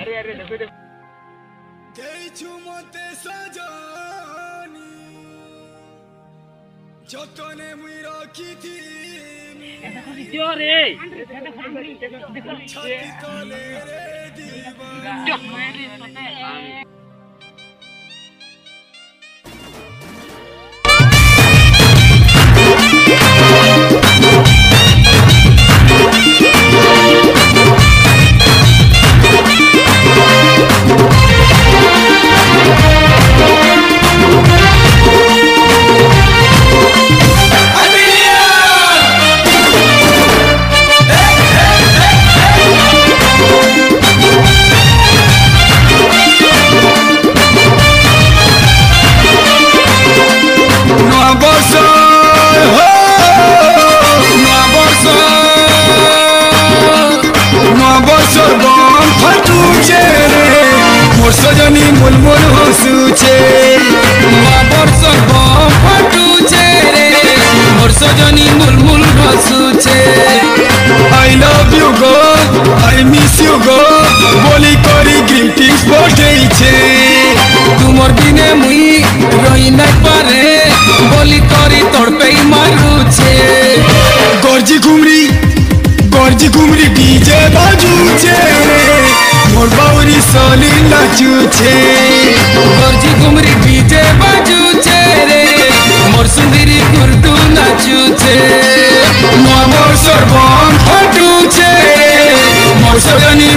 અરે અરે દેખો દેખો মতে সাজানি যতনে মুই রাখিতি ছাতি তলে রে দিবা সজনী মুল মুল হসুছে নূয়া বর্ষ ফাটুছে রে। মোর সজনী মুল মুল হসুছে আই লাভ ইউ গো, আই মিস ইউ গো। বলি করি গ্রিটিংস পঠেইছে। তুমর দিনে মুই রই নাই পারে। বলি করি তড়পেই মারুছে গর্জি ঘুমরি গর্জি ঘুমরি ডিজে বাজুছে রে। সলি নাচুছে গর্জি ঘুমরি ডিজে বাজুছে রে মোর সুন্দরী কুর্দু নাচুছে বর্ষর বম ফাটুছে মোর সজনী